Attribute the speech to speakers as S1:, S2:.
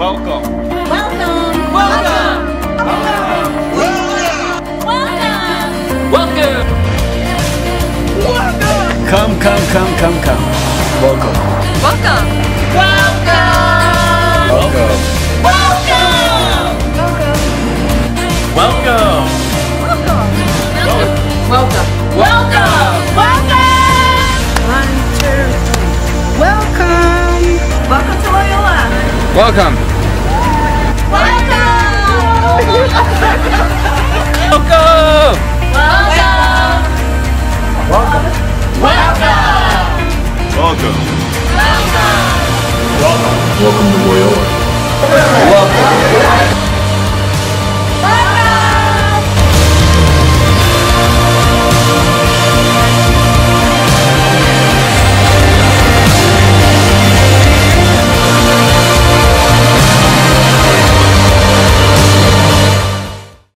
S1: Welcome.
S2: Welcome.
S3: Welcome.
S4: Welcome! Welcome. Welcome. Welcome.
S1: Come, come, come, come, come. Welcome.
S3: Welcome.
S1: Welcome.
S4: Welcome!
S3: Welcome.
S2: One, two, three. Welcome.
S3: Welcome to Loyola.
S1: Welcome.
S4: Welcome!
S1: Welcome.
S5: Welcome to Loyola.